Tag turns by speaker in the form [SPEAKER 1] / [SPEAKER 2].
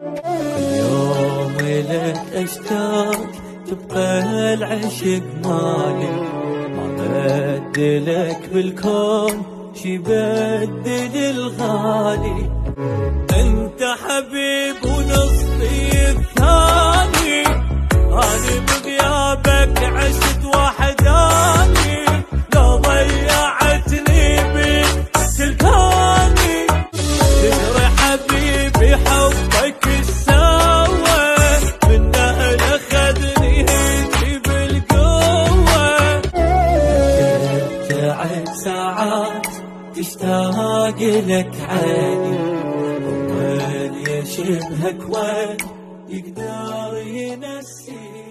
[SPEAKER 1] كل يوم لك اشتاق تبقى العشق مالي. ما بدلك بالكون شي بدل الغالي. أنت حبيب ونصفي الثاني أنا بغيابك عشت تعب ساعات تشتاق لك عيني. وين يشبهك وين؟ يقدر ينسي